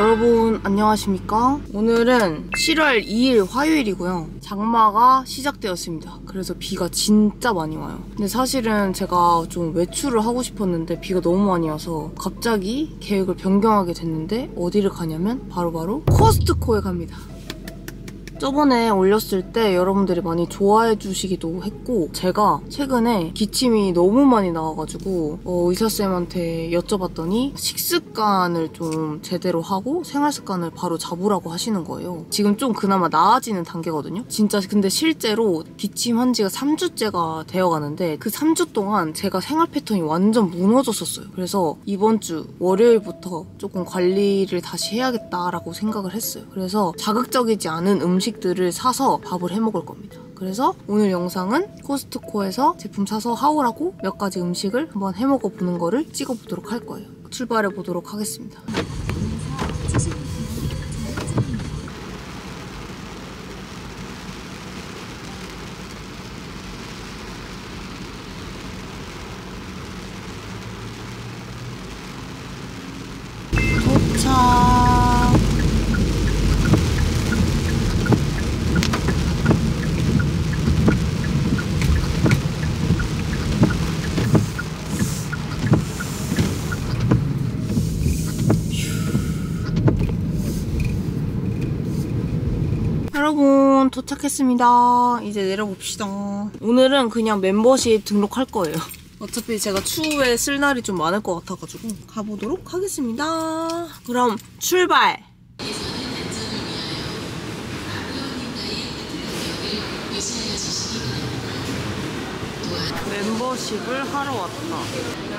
여러분 안녕하십니까? 오늘은 7월 2일 화요일이고요. 장마가 시작되었습니다. 그래서 비가 진짜 많이 와요. 근데 사실은 제가 좀 외출을 하고 싶었는데 비가 너무 많이 와서 갑자기 계획을 변경하게 됐는데 어디를 가냐면 바로바로 코스트코에 갑니다. 저번에 올렸을 때 여러분들이 많이 좋아해 주시기도 했고 제가 최근에 기침이 너무 많이 나와가지고 어, 의사쌤한테 여쭤봤더니 식습관을 좀 제대로 하고 생활습관을 바로 잡으라고 하시는 거예요. 지금 좀 그나마 나아지는 단계거든요. 진짜 근데 실제로 기침한 지가 3주째가 되어가는데 그 3주 동안 제가 생활 패턴이 완전 무너졌었어요. 그래서 이번 주 월요일부터 조금 관리를 다시 해야겠다라고 생각을 했어요. 그래서 자극적이지 않은 음식 음식들을 사서 밥을 해 먹을 겁니다. 그래서 오늘 영상은 코스트코에서 제품 사서 하오라고 몇 가지 음식을 한번 해 먹어 보는 거를 찍어 보도록 할 거예요. 출발해 보도록 하겠습니다. 도착. 여러분 도착했습니다. 이제 내려봅시다. 오늘은 그냥 멤버십 등록할 거예요. 어차피 제가 추후에 쓸 날이 좀 많을 것 같아가지고 가보도록 하겠습니다. 그럼 출발! 멤버십을 하러 왔다.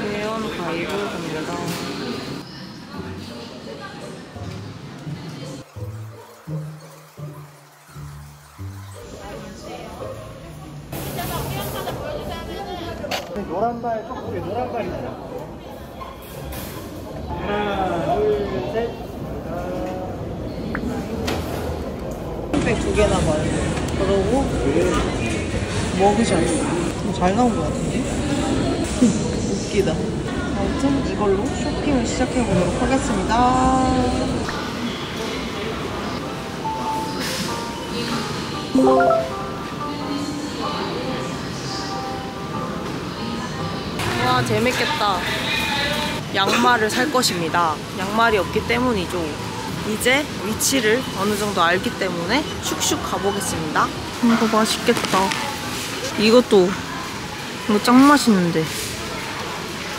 회원 가입을 합니다. 노란 발, 쪽쪽에 노란 발이 있어. 하나, 둘, 셋. 백두 개나 봐요. 그러고 먹으셔요. 좀잘 나온 것 같은데? 웃기다. 아무튼 이걸로 쇼핑을 시작해 보도록 하겠습니다. 와 재밌겠다. 양말을 살 것입니다. 양말이 없기 때문이죠. 이제 위치를 어느 정도 알기 때문에 슉슉 가보겠습니다. 이거 맛있겠다. 이것도 이거 짱 맛있는데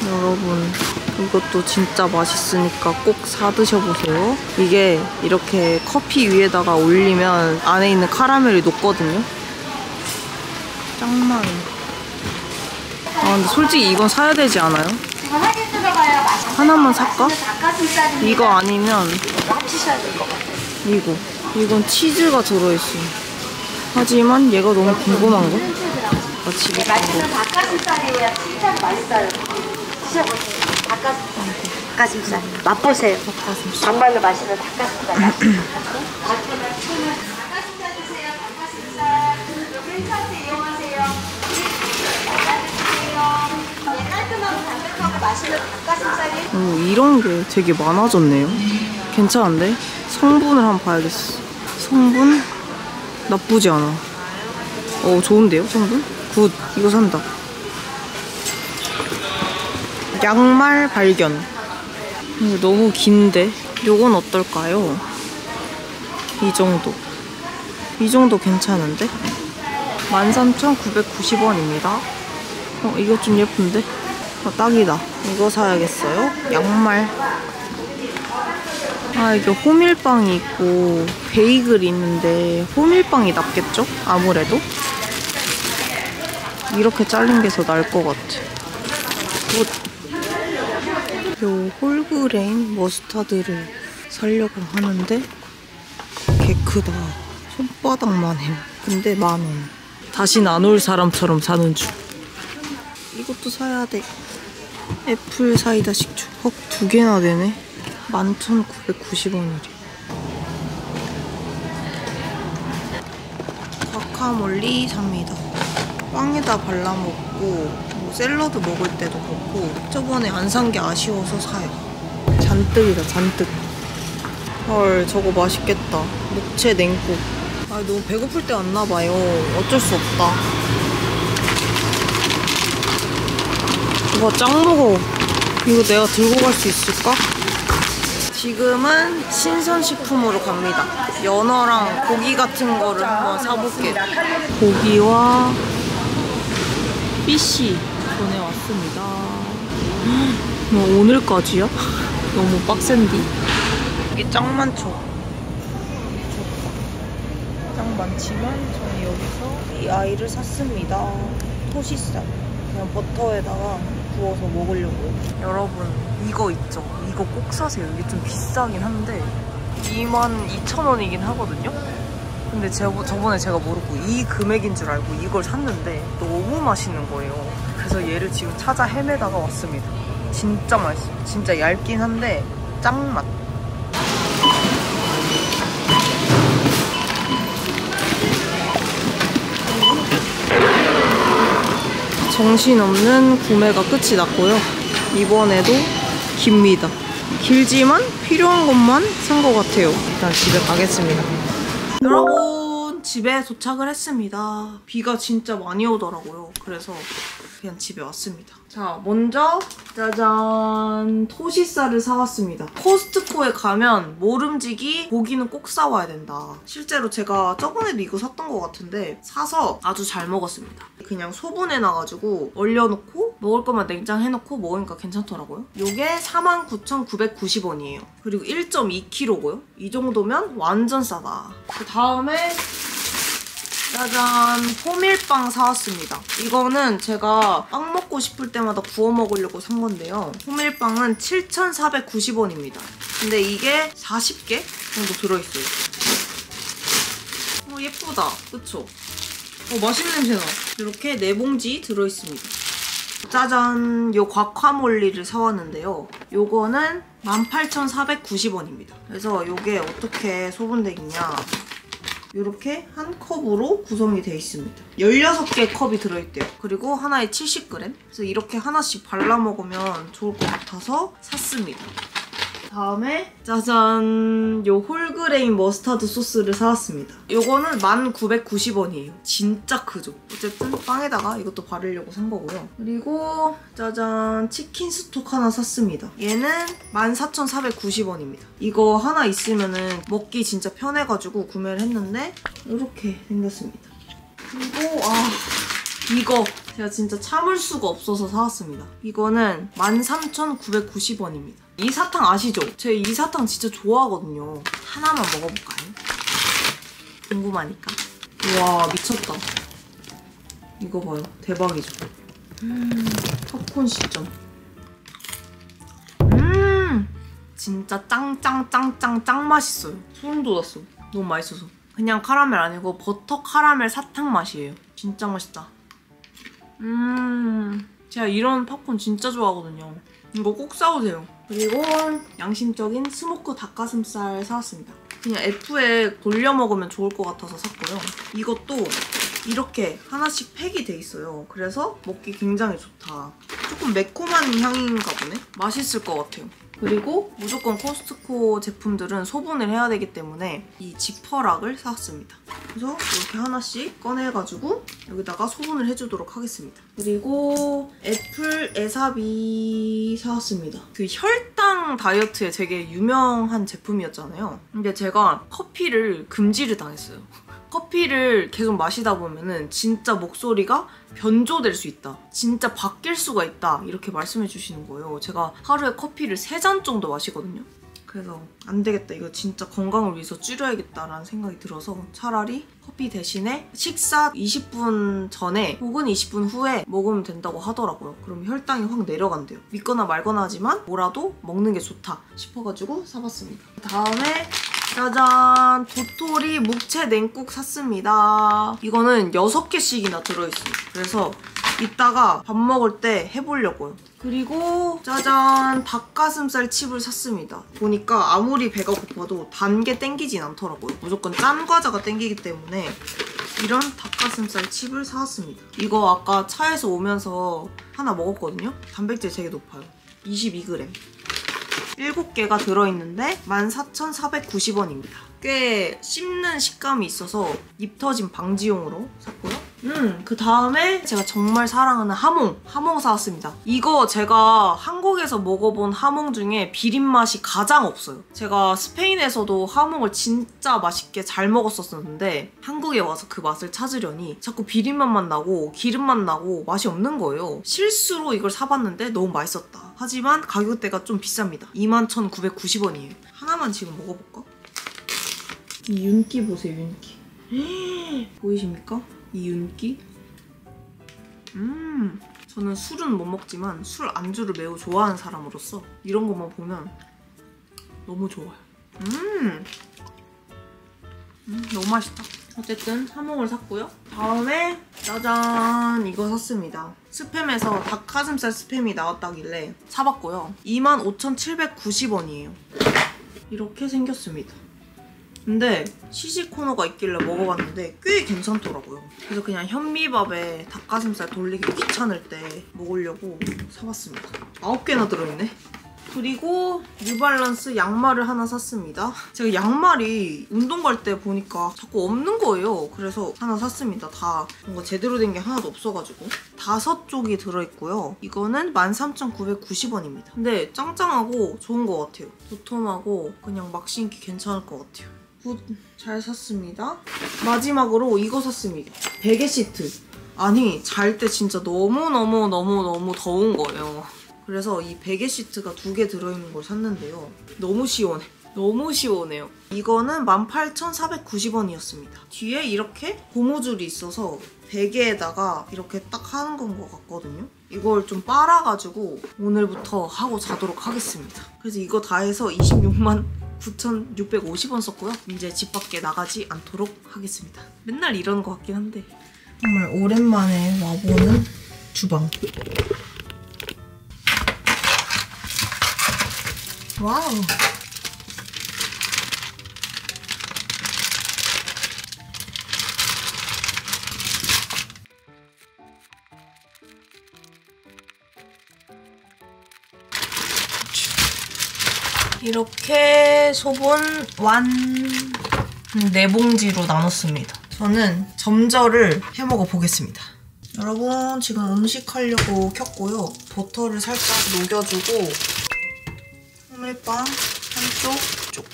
여러분 이것도 진짜 맛있으니까 꼭 사 드셔보세요. 이게 이렇게 커피 위에다가 올리면 안에 있는 카라멜이 녹거든요. 짱 많이. 아 근데 솔직히 이건 사야 되지 않아요? 하나만 살까? 이거 아니면. 이거 이건 치즈가 들어있어 하지만 얘가 너무 궁금한 거? 나 집에 맛있는 닭가슴살이에요. 진짜 맛있어요. 드셔보세요. 닭가슴살. 닭가슴살. 맛보세요. 닭가슴살 정말로 맛있는 닭가슴살. 오, 이런 게 되게 많아졌네요. 괜찮은데? 성분을 한번 봐야겠어. 성분? 나쁘지 않아. 어 좋은데요 성분? good 이거 산다. 양말 발견. 이거 너무 긴데? 요건 어떨까요? 이 정도. 이 정도 괜찮은데? 13,990원입니다. 어 이거 좀 예쁜데? 어, 딱이다 이거 사야겠어요? 양말. 아 이게 호밀빵이 있고 베이글이 있는데 호밀빵이 낫겠죠? 아무래도? 이렇게 잘린 게 더 나을 것 같아. good. 요 whole grain mustard를 사려고 하는데 개 크다. 손바닥만 해. 근데 만 원. 다신 안 올 사람처럼 사는 중. 이것도 사야 돼 애플 사이다 식초. 헉 두 개나 되네. 11,990원이래. 과카몰리 삽니다. 빵에다 발라먹고 뭐 샐러드 먹을 때도 그렇고 저번에 안 산 게 아쉬워서 사요. 잔뜩이다 잔뜩. 헐 저거 맛있겠다. 목채 냉국. 아 너무 배고플 때 왔나 봐요. 어쩔 수 없다 이거 짱 무거워 이거 내가 들고 갈 수 있을까? 지금은 신선식품으로 갑니다 연어랑 고기 같은 거를 한번 사볼게요 고기와 피시 보내왔습니다 뭐 오늘까지야? 너무 빡센디 여기 짱 많죠? 짱 많지만 저는 여기서 이 아이를 샀습니다. 토시살. 그냥 버터에다가 구워서 먹으려고요. 여러분 이거 있죠? 이거 꼭 사세요. 이게 좀 비싸긴 한데 22,000원이긴 하거든요? 근데 제가, 저번에 제가 모르고 이 금액인 줄 알고 이걸 샀는데 너무 맛있는 거예요. 그래서 얘를 지금 찾아 헤매다가 왔습니다. 진짜 맛있어요. 진짜 얇긴 한데 짱맛. 정신없는 구매가 끝이 났고요. 이번에도 깁니다. 길지만 필요한 것만 산 것 같아요. 일단 집에 가겠습니다. 여러분 집에 도착을 했습니다. 비가 진짜 많이 오더라고요. 그래서 그냥 집에 왔습니다. 자 먼저 짜잔 토시살을 사왔습니다. 코스트코에 가면 모름지기 고기는 꼭 사와야 된다. 실제로 제가 저번에도 이거 샀던 것 같은데 사서 아주 잘 먹었습니다. 그냥 소분해놔가지고 얼려놓고 먹을 거만 냉장해놓고 먹으니까 괜찮더라고요. 요게 49,990원이에요. 그리고 1.2kg고요. 이 정도면 완전 싸다. 그 다음에 짜잔 호밀빵 사왔습니다. 이거는 제가 빵 먹고 싶을 때마다 구워 먹으려고 산 건데요. 호밀빵은 7,490원입니다. 근데 이게 40개 정도 들어있어요. 어, 예쁘다. 그쵸? 어, 맛있는 냄새 나. 이렇게 네 봉지 들어있습니다. 짜잔! 요 곽화몰리를 사왔는데요. 요거는 18,490원입니다. 그래서 요게 어떻게 소분되겠냐. 이렇게 한 컵으로 구성이 되어 있습니다. 16개 컵이 들어있대요. 그리고 하나에 70g. 그래서 이렇게 하나씩 발라 먹으면 좋을 것 같아서 샀습니다. 다음에 짜잔 요 whole grain mustard 소스를 사왔습니다. 요거는 1990원이에요. 진짜 크죠? 어쨌든 빵에다가 이것도 바르려고 산 거고요. 그리고 짜잔 chicken stock 하나 샀습니다. 얘는 14,490원입니다. 이거 하나 있으면은 먹기 진짜 편해가지고 구매를 했는데 이렇게 생겼습니다. 그리고 아 이거 제가 진짜 참을 수가 없어서 사왔습니다. 이거는 13,990원입니다. 이 사탕 아시죠? 제 이 사탕 진짜 좋아하거든요. 하나만 먹어볼까요? 궁금하니까. 와 미쳤다. 이거 봐요. 대박이죠? 음, 팝콘 시점. 음, 진짜 짱짱짱짱 짱 맛있어요. 소름 돋았어. 너무 맛있어서. 그냥 카라멜 아니고 버터 카라멜 사탕 맛이에요. 진짜 맛있다. 음, 제가 이런 팝콘 진짜 좋아하거든요. 이거 꼭 사오세요. 그리고 양심적인 smoke 닭가슴살 사왔습니다. 그냥 F에 돌려 먹으면 좋을 것 같아서 샀고요. 이것도 이렇게 하나씩 팩이 돼 있어요. 그래서 먹기 굉장히 좋다. 조금 매콤한 향인가 보네? 맛있을 것 같아요. 그리고 무조건 코스트코 제품들은 소분을 해야 되기 때문에 이 지퍼락을 사왔습니다. 그래서 이렇게 하나씩 꺼내가지고 여기다가 소분을 해주도록 하겠습니다. 그리고 애플 에사비 사왔습니다. 그 혈당 다이어트에 되게 유명한 제품이었잖아요. 근데 제가 커피를 금지를 당했어요. 커피를 계속 마시다 보면은 진짜 목소리가 변조될 수 있다. 진짜 바뀔 수가 있다. 이렇게 말씀해 주시는 거예요. 제가 하루에 커피를 3잔 정도 마시거든요. 그래서 안 되겠다. 이거 진짜 건강을 위해서 줄여야겠다라는 생각이 들어서 차라리 커피 대신에 식사 20분 전에 혹은 20분 후에 먹으면 된다고 하더라고요. 그럼 혈당이 확 내려간대요. 믿거나 말거나 하지만 뭐라도 먹는 게 좋다 싶어가지고 사봤습니다. 다음에 짜잔! 도토리 묵채 냉국 샀습니다. 이거는 6개씩이나 들어있어요. 그래서 이따가 밥 먹을 때 해보려고요. 그리고 짜잔! 닭가슴살 칩을 샀습니다. 보니까 아무리 배가 고파도 단 게 땡기진 않더라고요. 무조건 짠 과자가 땡기기 때문에 이런 닭가슴살 칩을 사왔습니다. 이거 아까 차에서 오면서 하나 먹었거든요? 단백질 되게 높아요. 22g. 7개가 들어있는데 14,490원입니다. 꽤 씹는 식감이 있어서 입 터짐 방지용으로 샀고요. 음, 그 다음에 제가 정말 사랑하는 하몽. 하몽 사왔습니다. 이거 제가 한국에서 먹어본 하몽 중에 비린 맛이 가장 없어요. 제가 스페인에서도 하몽을 진짜 맛있게 잘 먹었었는데 한국에 와서 그 맛을 찾으려니 자꾸 비린 맛만 나고 기름 맛 나고 맛이 없는 거예요. 실수로 이걸 사봤는데 너무 맛있었다. 하지만 가격대가 좀 비쌉니다. 21,990원이에요. 하나만 지금 먹어볼까? 이 윤기 보세요, 윤기. 보이십니까? 이 윤기? 음, 저는 술은 못 먹지만 술 안주를 매우 좋아하는 사람으로서 이런 것만 보면 너무 좋아요. 음, 음 너무 맛있다. 어쨌든 하몽을 샀고요. 다음에 짜잔 이거 샀습니다. 스팸에서 닭가슴살 스팸이 나왔다길래 사봤고요. 25,790원이에요. 이렇게 생겼습니다. 근데 시식 코너가 있길래 먹어봤는데 꽤 괜찮더라고요. 그래서 그냥 현미밥에 닭가슴살 돌리기 귀찮을 때 먹으려고 사봤습니다. 9개나 들어있네. 그리고 뉴발란스 양말을 하나 샀습니다. 제가 양말이 운동 갈 때 보니까 자꾸 없는 거예요. 그래서 하나 샀습니다. 다 뭔가 제대로 된 게 하나도 없어가지고. 다섯 쪽이 들어있고요. 이거는 13,990원입니다. 근데 짱짱하고 좋은 것 같아요. 도톰하고 그냥 막 신기 괜찮을 것 같아요. good, 잘 샀습니다. 마지막으로 이거 샀습니다. 베개 시트. 아니, 잘 때 진짜 너무너무너무너무 더운 거예요. 그래서 이 베개 시트가 두 개 들어있는 걸 샀는데요. 너무 시원해. 너무 시원해요. 이거는 18,490원이었습니다. 뒤에 이렇게 고무줄이 있어서 베개에다가 이렇게 딱 하는 건 것 같거든요. 이걸 좀 빨아가지고 오늘부터 하고 자도록 하겠습니다. 그래서 이거 다 해서 26만 9,650원 썼고요. 이제 집 밖에 나가지 않도록 하겠습니다. 맨날 이러는 것 같긴 한데 정말 오랜만에 와보는 주방. 와우. 이렇게 소분 완네 봉지로 나눴습니다. 저는 점저를 해 먹어 보겠습니다. 여러분 지금 음식 하려고 켰고요. 버터를 살짝 녹여주고 호밀빵 한쪽 쪽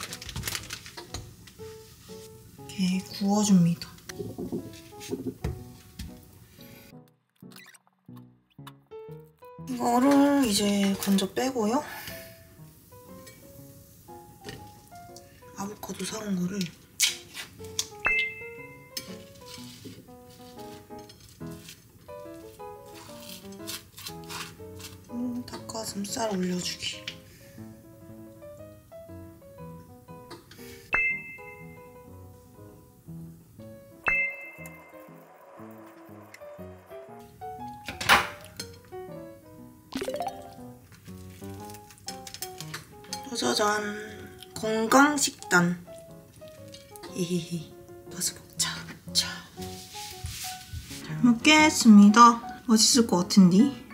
이렇게 구워줍니다. 이거를 이제 건져 빼고요. 아보카도 사온 거를 음, 닭가슴살 올려주기 짜자잔 건강식단. 히히히. 가서 먹자 자. 잘 먹겠습니다. 맛있을 것 같은데?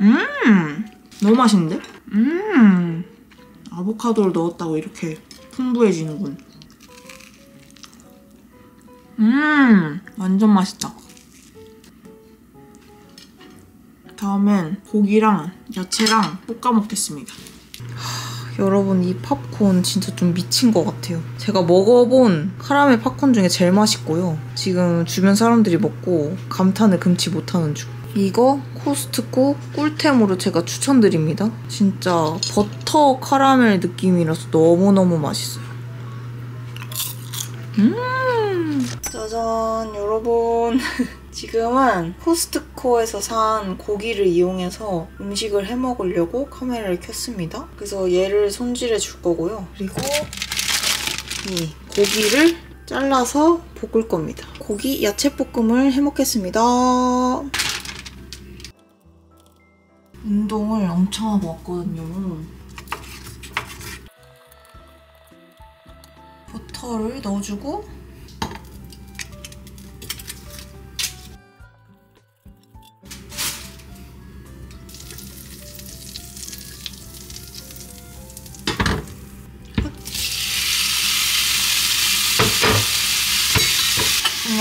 음 너무 맛있는데? 음 아보카도를 넣었다고 이렇게 풍부해지는군. 음 완전 맛있다. 다음엔 고기랑 야채랑 볶아 먹겠습니다 여러분 이 팝콘 진짜 좀 미친 것 같아요. 제가 먹어본 카라멜 팝콘 중에 제일 맛있고요. 지금 주변 사람들이 먹고 감탄을 금치 못하는 중. 이거 코스트코 꿀템으로 제가 추천드립니다. 진짜 버터 카라멜 느낌이라서 너무너무 맛있어요. 음 짜잔 여러분 지금은 코스트코에서 산 고기를 이용해서 음식을 해 먹으려고 카메라를 켰습니다. 그래서 얘를 손질해 줄 거고요. 그리고 이 고기를 잘라서 볶을 겁니다. 고기 야채 볶음을 해 먹겠습니다. 운동을 엄청 하고 왔거든요. 버터를 넣어주고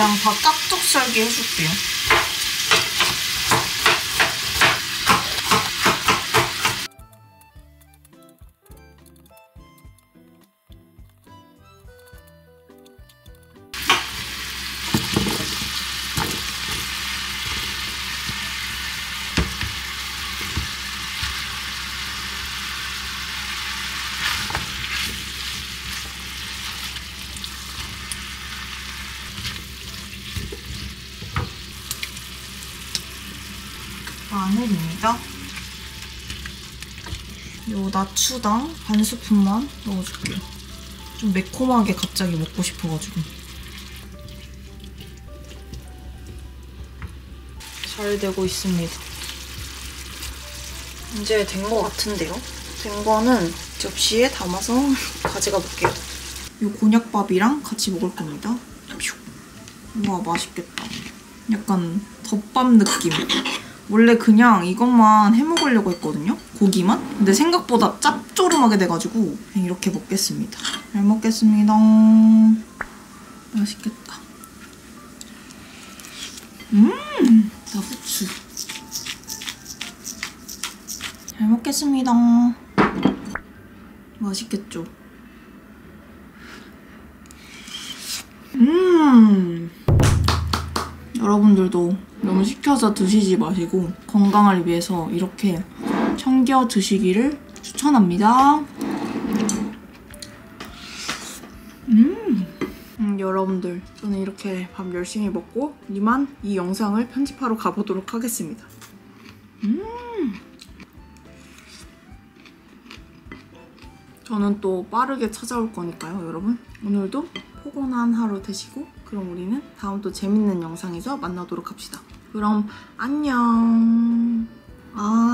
그냥 다 깍둑 썰기 해줄게요. 요 나추당 반 스푼만 넣어줄게요. 좀 매콤하게 갑자기 먹고 싶어가지고. 잘 되고 있습니다. 이제 된거 같은데요? 된 거는 접시에 담아서 가져가 볼게요. 요 곤약밥이랑 같이 먹을 겁니다. 퓨. 우와 맛있겠다. 약간 덮밥 느낌. 원래 그냥 이것만 해 먹으려고 했거든요. 고기만. 근데 생각보다 짭조름하게 돼가지고 그냥 이렇게 먹겠습니다. 잘 먹겠습니다. 맛있겠다. 음, 나 후추. 잘 먹겠습니다. 맛있겠죠? 음. 여러분들도 너무 시켜서 드시지 마시고 건강을 위해서 이렇게 챙겨 드시기를 추천합니다. 음. 음, 여러분들 저는 이렇게 밥 열심히 먹고 이만 이 영상을 편집하러 가보도록 하겠습니다. 음. 저는 또 빠르게 찾아올 거니까요, 여러분. 오늘도 포근한 하루 되시고 그럼 우리는 다음 또 재밌는 영상에서 만나도록 합시다. 그럼 안녕. 아.